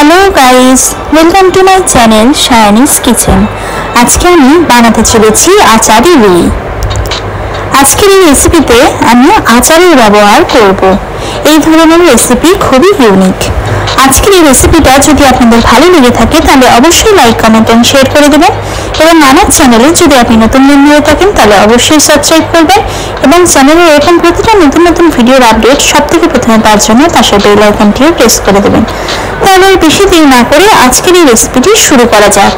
Hello guys, welcome to my channel Shayani's kitchen. আজকে আমি বানাতে চলেছি আচারি রুই। আজকের এই রেসিপিতে আমি আচারের ব্যবহার করব। এই ধরনের রেসিপি খুবই ইউনিক আজকের এই রেসিপিটা যদি আপনাদের ভালো লেগে থাকে, তাহলে অবশ্যই লাইক কমেন্ট এন্ড শেয়ার করে দেবেন। এবং আমার চ্যানেলে যদি আপনি নতুন বন্ধু হয়ে থাকেন, তাহলে অবশ্যই সাবস্ক্রাইব করবেন এবং চ্যানেলে এরকম প্রতিটা নতুন নতুন ভিডিওর আপডেট সব থেকে প্রথমে পাওয়ার জন্য পাশে বেল আইকনটিও প্রেস করে দেবেন। তাহলে বেশি দেরি না করে আজকের এই রেসিপিটি শুরু করা যাক।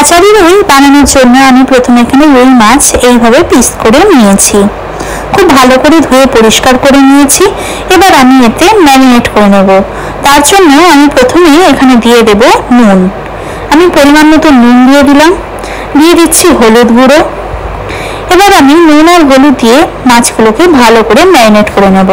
আচারি রুই বানানোর জন্য আমি প্রথমে এখানে রুই মাছ এইভাবে পিস করে নিয়েছি। খুব ভালো করে ধুয়ে পরিষ্কার করে নিয়েছি। এবার আমি এতে ম্যারিনেট করে নেব। তার জন্য আমি প্রথমে এখানে দিয়ে দেব নুন। আমি পরিমাণ মতো নুন দিয়ে দিলাম। দিয়ে দিচ্ছি হলুদ গুঁড়ো। এবার আমি নুন আর হলুদ দিয়ে মাছগুলোকে ভালো করে ম্যারিনেট করে নেব।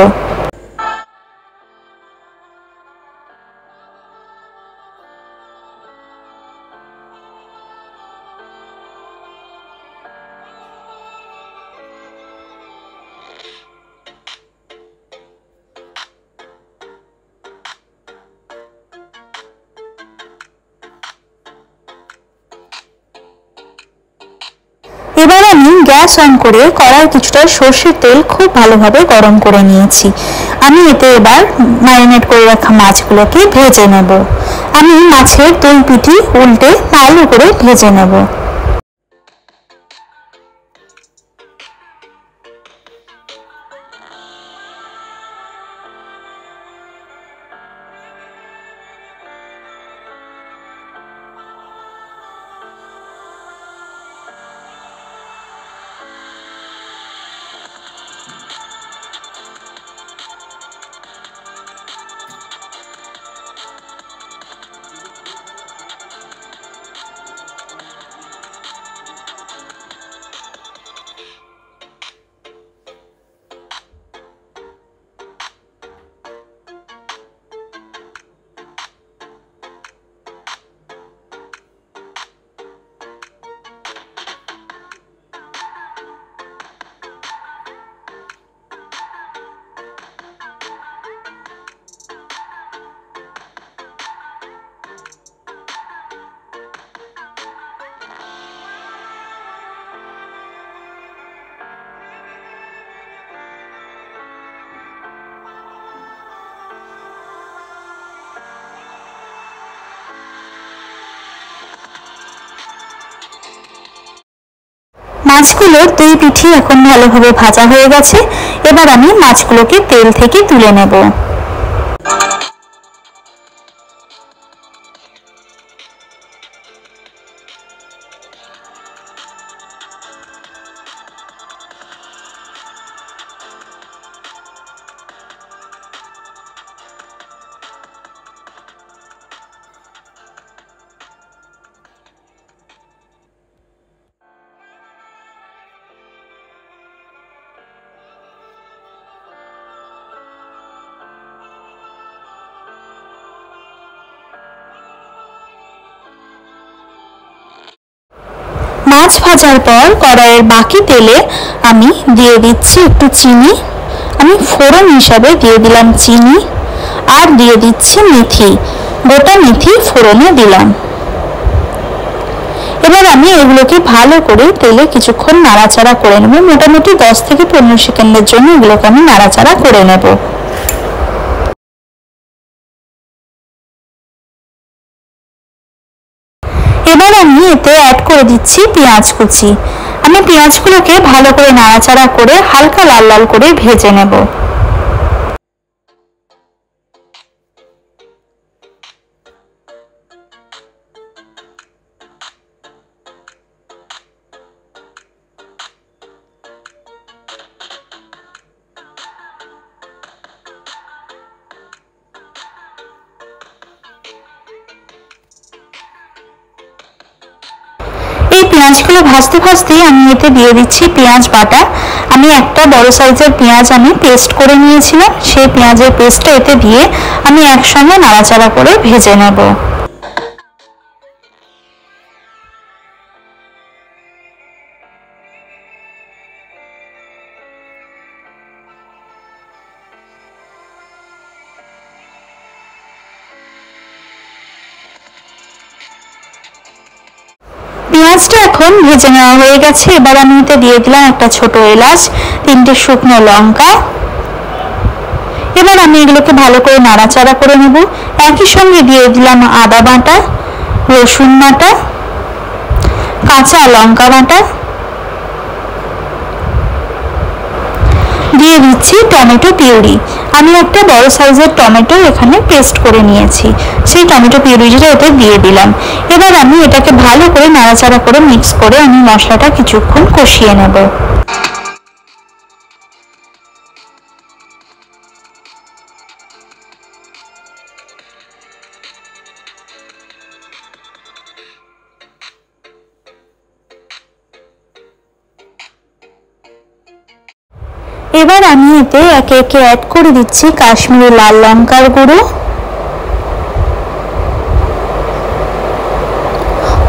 এবার আমি গ্যাস অন করে কড়াই কিছুটা সর্ষের তেল খুব ভালোভাবে গরম করে নিয়েছি। আমি এতে এবার ম্যারিনেট করে রাখা মাছগুলোকে ভেজে নেব। আমি মাছের দুই পিঠি উল্টে তাল করে ভেজে নেব। মাছগুলোর দুই পিঠি এখন ভালোভাবে ভাজা হয়ে গেছে। এবার আমি মাছগুলোকে তেল থেকে তুলে নেব। মাছ ভাজার পর কড়াইয়ের বাকি তেলে আমি দিয়ে দিচ্ছি একটু চিনি। আমি ফোড়ন হিসাবে দিয়ে দিলাম চিনি আর দিয়ে দিচ্ছি মেথি। গোটা মেথি ফোড়নে দিলাম। এবার আমি এগুলোকে ভালো করে তেলে কিছুক্ষণ নাড়াচাড়া করে নেব। মোটামুটি দশ থেকে পনেরো সেকেন্ডের জন্য এগুলোকে আমি নাড়াচাড়া করে নেব। এবার আমি এতে অ্যাড করে দিচ্ছি পেঁয়াজ কুচি। আমি পেঁয়াজগুলোকে ভালো করে নাড়াচাড়া করে হালকা লাল লাল করে ভেজে নেব। পেঁয়াজগুলো ভাজতে ভাজতেই আমি এতে দিয়ে দিচ্ছি পেঁয়াজ বাটা। আমি একটা বড় সাইজের পেঁয়াজ আমি পেস্ট করে নিয়েছিলাম, সেই পেঁয়াজের পেস্টটা এতে দিয়ে আমি একসঙ্গে নাড়াচাড়া করে ভেজে নেব। এখন ভেজে নেওয়া হয়ে গেছে। এবার আমি এতে দিয়ে দিলাম একটা ছোট এলাচ, তিনটে শুকনো লঙ্কা। এবার আমি এগুলোকে ভালো করে নাড়াচাড়া করে নেব। একই সঙ্গে দিয়ে দিলাম আদা বাটা, রসুন বাটা, কাঁচা লঙ্কা বাটা দিয়ে দিচ্ছি টমেটো পিউরি। আমি একটা বড় সাইজের টমেটো এখানে পেস্ট করে নিয়েছি। সেই টমেটো পিউরিটা ওতে দিয়ে দিলাম। এবার আমি এটাকে ভালো করে নাড়াচাড়া করে মিক্স করে আমি মশলাটা কিছুক্ষণ কষিয়ে নেব। এবার আমি এতে একে একে অ্যাড করে দিচ্ছি কাশ্মীরি লাল লঙ্কার গুঁড়ো,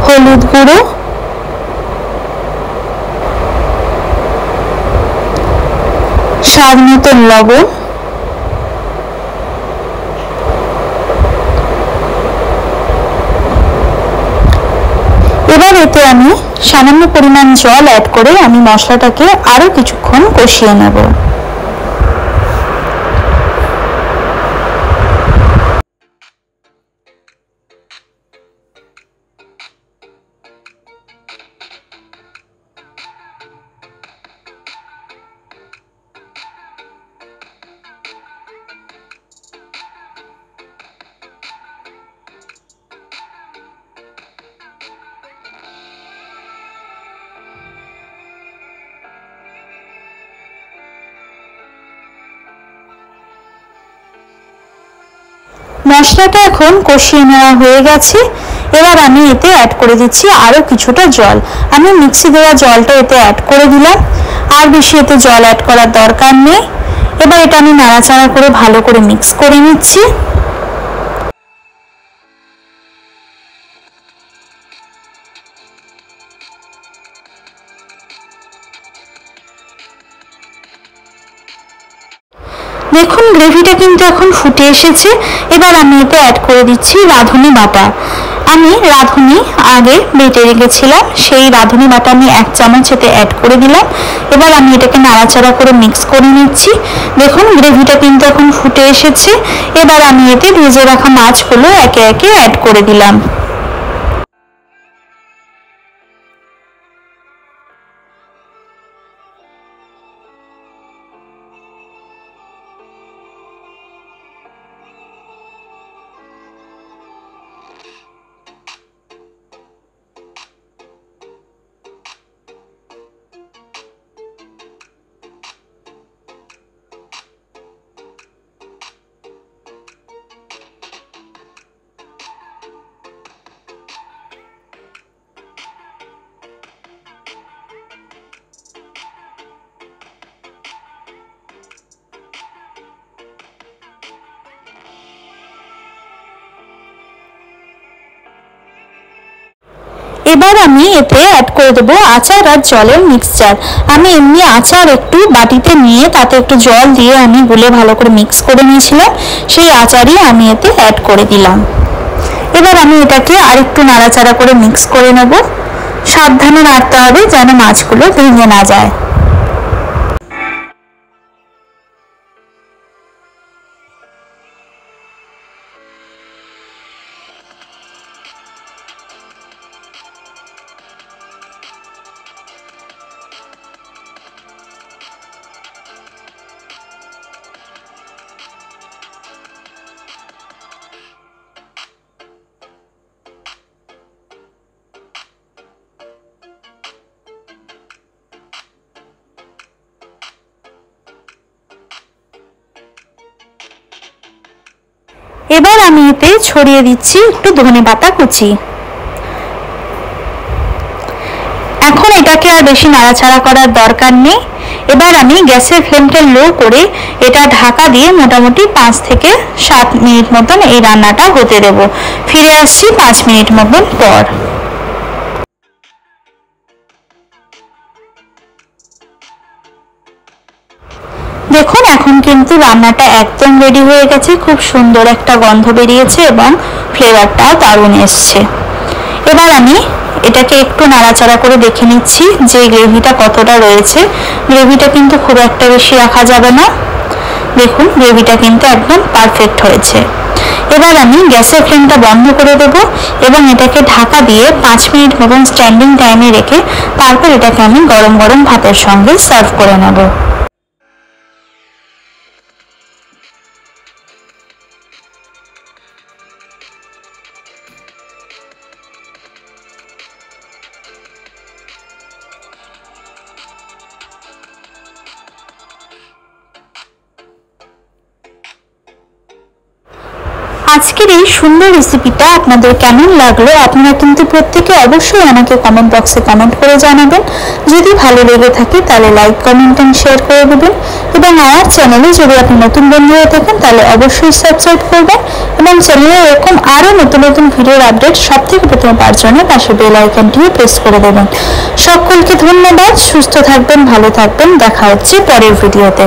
হলুদ গুঁড়ো, স্বাদ মতন লবণ এবার এতে আমি সামান্য পরিমাণ জল অ্যাড করে আমি মশলাটাকে আরও কিছুক্ষণ কষিয়ে নেব। মশলাটা এখন কষিয়ে নেওয়া হয়ে গেছে। এবার আমি এতে অ্যাড করে দিচ্ছি আরও কিছুটা জল। আমি মিক্সি দেওয়া জলটা এতে অ্যাড করে দিলাম। আর বেশি এতে জল অ্যাড করার দরকার নেই। এবার এটা আমি নাড়াচাড়া করে ভালো করে মিক্স করে নিচ্ছি। দেখুন, গ্রেভিটা কিন্তু এখন ফুটে এসেছে। এবার আমি এতে অ্যাড করে দিচ্ছি রাঁধুনি বাটা। আমি রাঁধুনি আগে বেটে রেখেছিলাম, সেই রাঁধুনি বাটা আমি এক চামচ এতে অ্যাড করে দিলাম। এবার আমি এটাকে নাড়াচাড়া করে মিক্স করে নিচ্ছি। দেখুন, গ্রেভিটা কিন্তু এখন ফুটে এসেছে। এবার আমি এতে ভেজে রাখা মাছগুলো একে একে অ্যাড করে দিলাম। এবার আমি এতে অ্যাড করে দেবো আচার আর জলের মিক্সচার আমি এমনি আচার একটু বাটিতে নিয়ে তাতে একটু জল দিয়ে আমি গুলে ভালো করে মিক্স করে নিয়েছিলাম, সেই আচারই আমি এতে অ্যাড করে দিলাম। এবার আমি এটাকে আরেকটু নাড়াচাড়া করে মিক্স করে নেব। সাবধানে নাড়তে হবে যেন মাছগুলো ভেঙে না যায়। এবার আমি এতে ছড়িয়ে দিচ্ছি একটু ধনে পাতা কুচি। এখন এটাকে আর বেশি নাড়াচাড়া করার দরকার নেই। এবার আমি গ্যাসের ফ্লেমটা লো করে এটা ঢাকা দিয়ে মোটামুটি পাঁচ থেকে সাত মিনিট মতন এই রান্নাটা হতে দেব। ফিরে আসছি পাঁচ মিনিট মতন পর। দেখুন, এখন কিন্তু রান্নাটা একদম রেডি হয়ে গেছে। খুব সুন্দর একটা গন্ধ বেরিয়েছে এবং ফ্লেভারটাও দারুণ এসছে। এবার আমি এটাকে একটু নাড়াচাড়া করে দেখে নিচ্ছি যে গ্রেভিটা কতটা রয়েছে। গ্রেভিটা কিন্তু খুব একটা বেশি রাখা যাবে না। দেখুন গ্রেভিটা কিন্তু একদম পারফেক্ট হয়েছে। এবার আমি গ্যাসের ফ্লেমটা বন্ধ করে দেব এবং এটাকে ঢাকা দিয়ে পাঁচ মিনিট মতন স্ট্যান্ডিং টাইমে রেখে তারপর এটাকে আমি গরম গরম ভাতের সঙ্গে সার্ভ করে নেব। আজকের এই সুন্দর রেসিপিটা আপনাদের কেমন লাগল আপনারা কিন্তু প্রত্যেকে অবশ্যই আমাকে কমেন্ট বক্সে কমেন্ট করে জানাবেন। যদি ভালো লেগে থাকে তাহলে লাইক কমেন্ট এন্ড শেয়ার করে দেবেন। এবং আমার চ্যানেলে যদি আপনি নতুন বন্ধু হয়ে থাকেন তাহলে অবশ্যই সাবস্ক্রাইব করবেন এবং চ্যানেলে এরকম আরও নতুন নতুন ভিডিওর আপডেট সব থেকে প্রথমে পাওয়ার জন্য পাশে বেল আইকনটিও প্রেস করে দেবেন। সকলকে ধন্যবাদ, সুস্থ থাকবেন, ভালো থাকবেন, দেখা হচ্ছে পরের ভিডিওতে